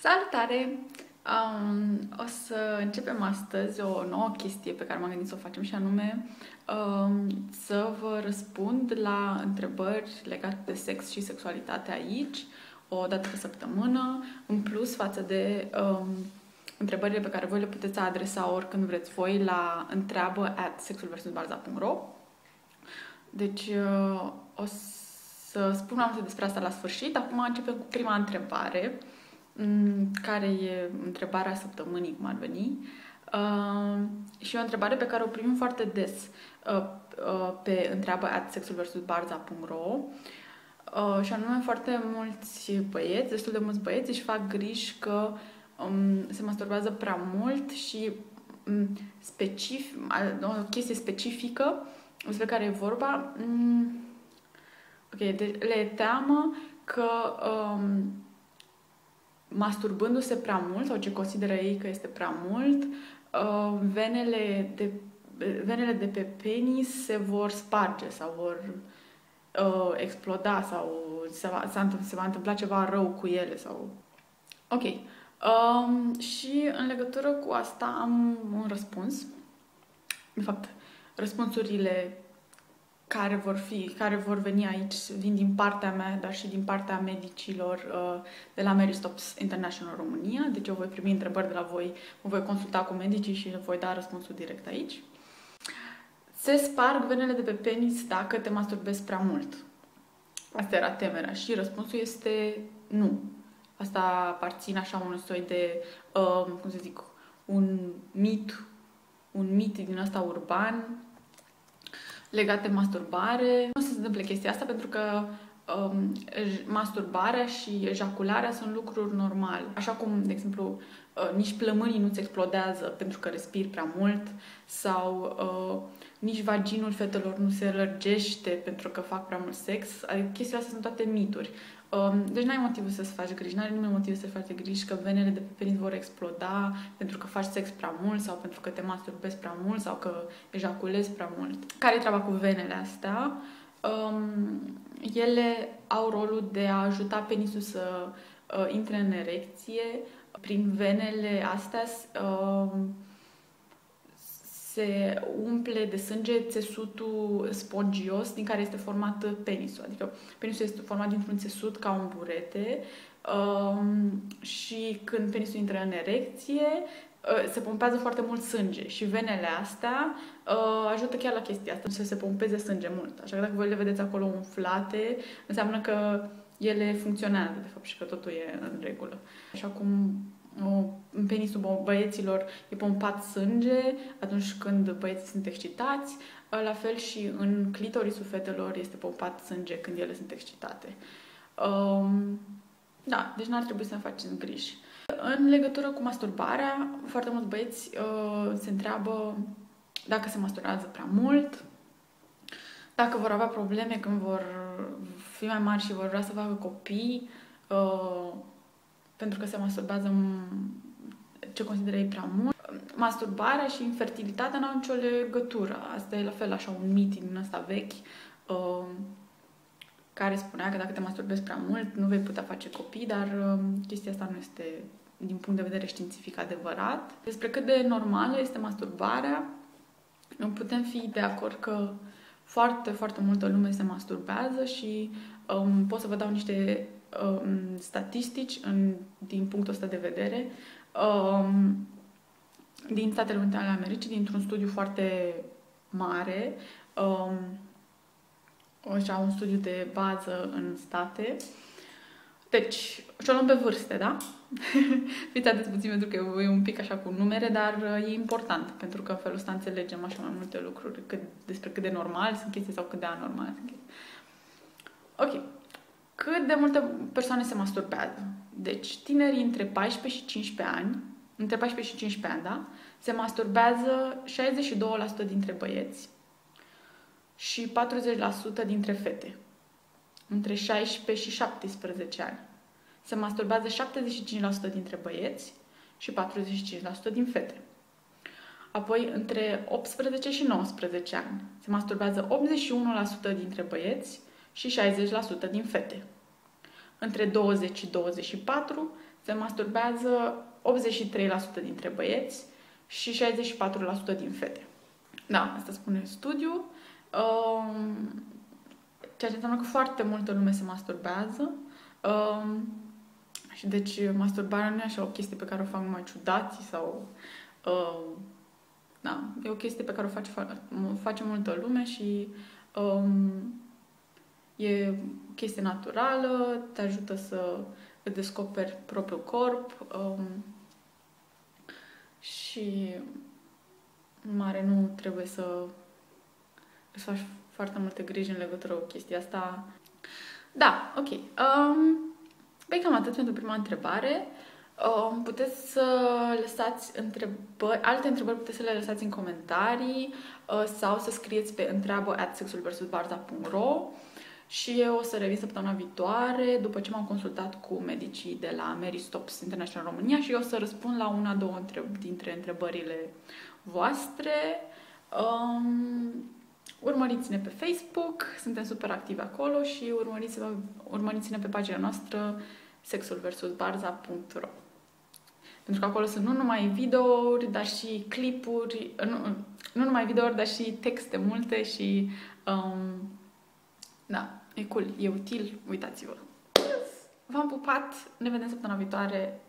Salutare! Um, o să începem astăzi o nouă chestie pe care m-am gândit să o facem și anume um, să vă răspund la întrebări legate de sex și sexualitate aici, o dată pe săptămână, în plus față de um, întrebările pe care voi le puteți adresa oricând vreți voi la întreabă at sexulversusbarza.ro Deci uh, o să spun mai multe despre asta la sfârșit. Acum începem cu prima întrebare Mm, care e întrebarea săptămânii, cum ar veni. Uh, și o întrebare pe care o primim foarte des uh, uh, pe întreabă at sexulversusbarza.ro uh, și anume foarte mulți băieți, destul de mulți băieți își fac griji că um, se masturbează prea mult și um, specific, o chestie specifică despre care e vorba um, ok, deci le teamă că um, masturbându-se prea mult sau ce consideră ei că este prea mult, uh, venele de, venele de pe penis se vor sparge sau vor uh, exploda sau se va, se va întâmpla ceva rău cu ele sau... Ok. Um, și în legătură cu asta am un răspuns. De fapt, răspunsurile care vor fi, care vor veni aici, vin din partea mea, dar și din partea medicilor uh, de la Mary Stops International România. Deci eu voi primi întrebări de la voi, mă voi consulta cu medicii și voi da răspunsul direct aici. Se sparg venele de pe penis dacă te masturbezi prea mult. Asta era temerea și răspunsul este nu. Asta aparține așa unui soi de, uh, cum să zic, un mit, un mit din ăsta urban legat de masturbare. Nu se întâmple chestia asta pentru că um, masturbarea și ejacularea sunt lucruri normale. Așa cum, de exemplu, uh, nici plămânii nu-ți explodează pentru că respiri prea mult sau uh, nici vaginul fetelor nu se lărgește pentru că fac prea mult sex. Adică chestiile astea sunt toate mituri. Um, deci n-ai motivul să-ți faci griji, n-ai nimeni motiv să-ți faci griji că venele de pe penis vor exploda pentru că faci sex prea mult sau pentru că te masturbezi prea mult sau că ejaculezi prea mult. Care e treaba cu venele astea? Um, ele au rolul de a ajuta penisul să uh, intre în erecție. Prin venele astea uh, se umple de sânge țesutul spongios din care este format penisul. Adică penisul este format dintr-un țesut ca un burete um, și când penisul intră în erecție, uh, se pompează foarte mult sânge și venele astea uh, ajută chiar la chestia asta, să se pompeze sânge mult. Așa că dacă voi le vedeți acolo umflate, înseamnă că ele funcționează, de fapt, și că totul e în regulă. Așa cum în penisul băieților e pompat sânge atunci când băieții sunt excitați, la fel și în clitorisul fetelor este pompat sânge când ele sunt excitate. Um, da, deci n-ar trebui să ne facem griji. În legătură cu masturbarea, foarte mulți băieți uh, se întreabă dacă se masturbează prea mult, dacă vor avea probleme când vor fi mai mari și vor vrea să facă copii, uh, pentru că se masturbează ce consideră ei prea mult. Masturbarea și infertilitatea n-au nicio legătură. Asta e la fel așa un mit din ăsta vechi uh, care spunea că dacă te masturbezi prea mult nu vei putea face copii, dar uh, chestia asta nu este din punct de vedere științific adevărat. Despre cât de normală este masturbarea, putem fi de acord că foarte, foarte multă lume se masturbează și um, pot să vă dau niște um, statistici în, din punctul ăsta de vedere um, din Statele Unite ale Americii, dintr-un studiu foarte mare, um, așa, un studiu de bază în state. Deci, și o luăm pe vârste, da? Fiți atenți puțin pentru că e un pic așa cu numere, dar uh, e important, pentru că în felul ăsta înțelegem așa mai multe lucruri cât, despre cât de normal sunt chestii sau cât de anormal sunt chestii. Ok cât de multe persoane se masturbează. Deci, tinerii între 14 și 15 ani, între 14 și 15 ani, da, se masturbează 62% dintre băieți și 40% dintre fete. Între 16 și 17 ani. Se masturbează 75% dintre băieți și 45% din fete. Apoi, între 18 și 19 ani, se masturbează 81% dintre băieți și 60% din fete. Între 20 și 24 se masturbează 83% dintre băieți și 64% din fete. Da, asta spune studiu. Um, ceea ce înseamnă că foarte multă lume se masturbează. Um, și deci masturbarea nu e așa o chestie pe care o fac numai ciudații sau... Uh, da, e o chestie pe care o face, face multă lume și um, e o chestie naturală, te ajută să îți descoperi propriul corp um, și mare nu trebuie să îți faci foarte multe griji în legătură cu chestia asta. Da, ok. Um, Păi cam atât pentru prima întrebare. Um, puteți să lăsați întrebări, alte întrebări puteți să le lăsați în comentarii uh, sau să scrieți pe întreabă at sexulversusbarza.ro și eu o să revin săptămâna viitoare după ce m-am consultat cu medicii de la Mary Stops International România și eu o să răspund la una, două întreb- dintre întrebările voastre. Um, urmăriți-ne pe Facebook, suntem super activi acolo și urmăriți-ne, urmăriți-ne pe pagina noastră sexulversusbarza.ro Pentru că acolo sunt nu numai videouri, dar și clipuri, nu, nu numai videouri, dar și texte multe și um, da, e cool, e util, uitați-vă. V-am pupat, ne vedem săptămâna viitoare.